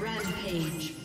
Rampage.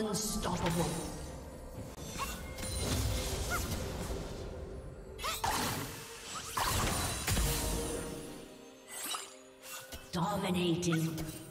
Unstoppable. Dominating.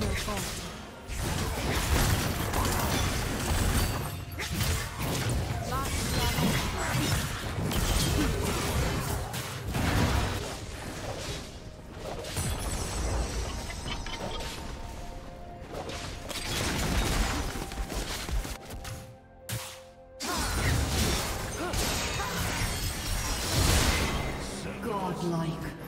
never. Godlike.